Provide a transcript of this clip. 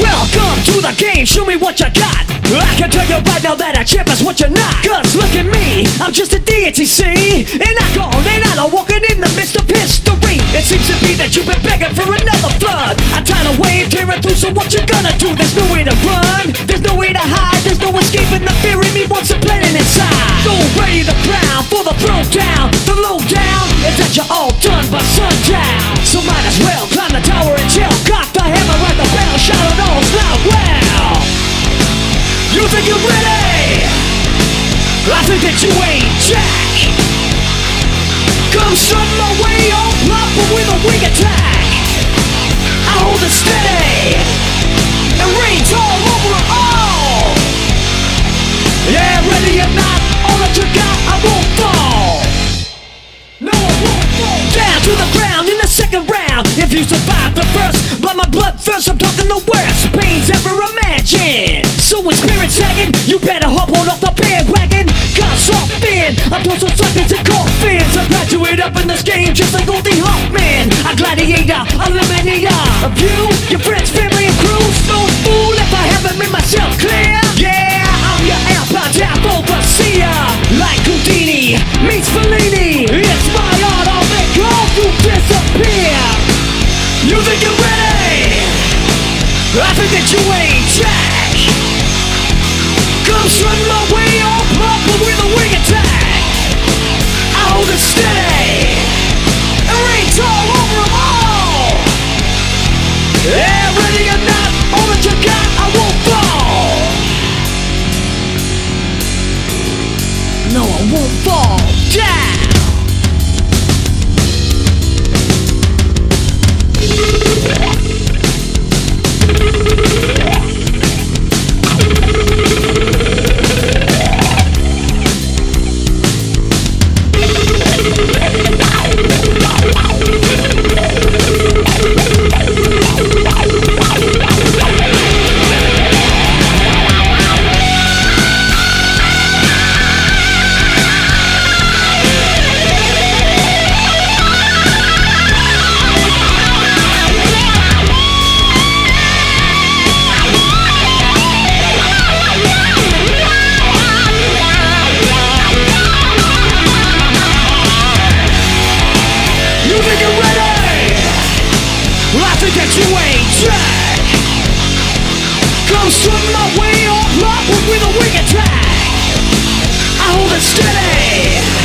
Welcome to the game, show me what you got. I can tell you right now that a champ is what you're not. Cause look at me, I'm just a deity, see? And I go and I don't walking in the midst of history. It seems to be that you've been begging for another flood. I A tidal wave tearing through, so what you gonna do? There's no way to run, there's no way to hide, there's no escaping the fear in me once it's planted inside. So ready to crown for the throwdown, the lowdown is that you're all done by sundown. So might as well climb the tower and chill. I think that you ain't Jack. Come strut my way on proper with a wing attack. I hold it steady and rains all over it all. Yeah, ready or not, all that you got, I won't fall. No, I won't fall down to the ground in the second round. If you survive the first, but my blood first, I'm talking the worst pains ever imagined. So when spirit sagging, you better hop on off the bandwagon. Gladiator, eliminator of you, your friends, family, and crew. So fool if I haven't made myself clear. Yeah, I'm your outbound down overseer. Like Houdini meets Fellini. It's my art, I'll make all you disappear. You think you're ready? I think that you ain't Jack. Come strut my way on proper with a wing I'll swing my way off right with a wing attack. I hold it steady.